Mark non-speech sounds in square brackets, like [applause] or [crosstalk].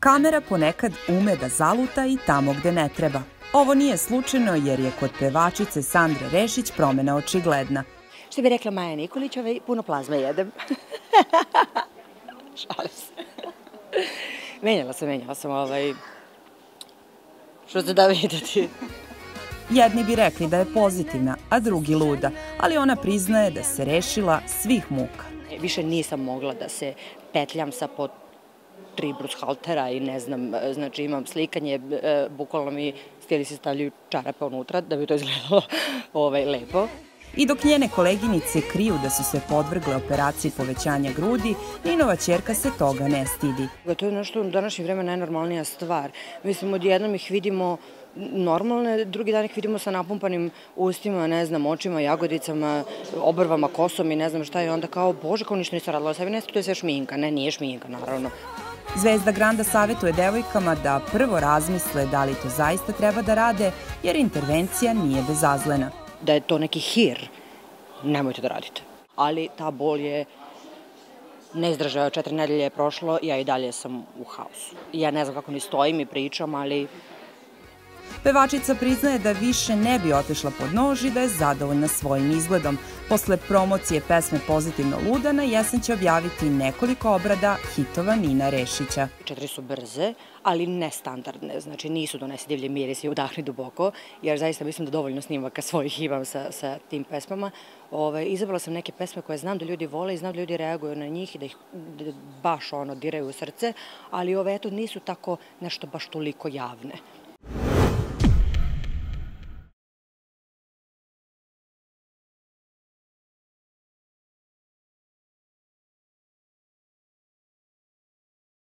Kamera ponekad ume da zaluta i tamo gde ne treba. Ovo nije slučajno jer je kod pevačice Sandre Rešić promena očigledna. Što bi rekla Maja Nikolić, ovaj, puno plazme jedem. [laughs] Šalim se. menjala sam, menjala sam ovaj... Što se da videti. Jedni bi rekli da je pozitivna, a drugi luda, ali ona priznaje da se rešila svih muka. Više nisam mogla da se petljam sa po tri brushaltera i ne znam, znači imam slikanje, e, bukvalno mi stili se stavljaju čarape unutra da bi to izgledalo [laughs] ovaj, lepo. I dok njene koleginice kriju da su se podvrgle operaciji povećanja grudi, Ninova čerka se toga ne stidi. To je nešto u današnje vreme najnormalnija stvar. Mislim, odjednom ih vidimo normalne, drugi dan ih vidimo sa napumpanim ustima, ne znam, očima, jagodicama, obrvama, kosom i ne znam šta i onda kao, bože, kao ništa nisam radila, sebi ne je sve šminka. Ne, nije šminka, naravno. Zvezda Granda savetuje devojkama da prvo razmisle da li to zaista treba da rade, jer intervencija nije bezazlena. Da je to neki hir, nemojte da radite. Ali ta bol je neizdržava, četiri nedelje je prošlo, ja i dalje sam u haosu. Ja ne znam kako ni stojim i pričam, ali Pevačica priznaje da više ne bi otišla pod nož i da je zadovoljna svojim izgledom. Posle promocije pesme Pozitivno luda na jesen će objaviti nekoliko obrada hitova Nina Rešića. Četiri su brze, ali nestandardne, znači nisu donesi divlje miris i udahni duboko, jer zaista mislim da dovoljno snimaka svojih imam sa, sa tim pesmama. Ove, izabrala sam neke pesme koje znam da ljudi vole i znam da ljudi reaguju na njih i da ih da baš ono diraju u srce, ali ove eto nisu tako nešto baš toliko javne.